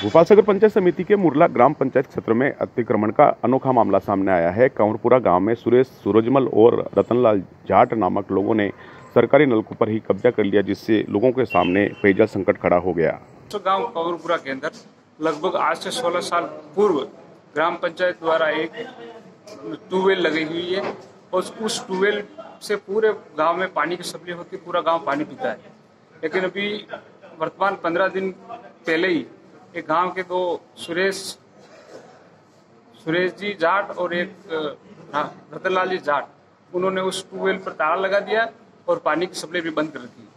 भोपाल पंचायत समिति के मुरला ग्राम पंचायत क्षेत्र में अतिक्रमण का अनोखा मामला सामने आया है। कंवरपुरा गाँव में सुरेश सूरजमल और रतनलाल जाट नामक लोगों ने सरकारी नलकों पर ही कब्जा कर लिया, जिससे लोगों के सामने पेयजल संकट खड़ा हो गया। तो गाँव कंवरपुरा के अंदर लगभग आज से 16 साल पूर्व ग्राम पंचायत द्वारा एक ट्यूबवेल लगी हुई है और उस ट्यूबवेल से पूरे गाँव में पानी की सप्लाई होती, पूरा गाँव पानी पीता है। लेकिन अभी वर्तमान पंद्रह दिन पहले ही एक गाँव के दो सुरेश सुरेश जी जाट और एक हाँ, रतनलाल जी जाट। उन्होंने उस ट्यूबवेल पर ताला लगा दिया और पानी की सप्लाई भी बंद कर दी।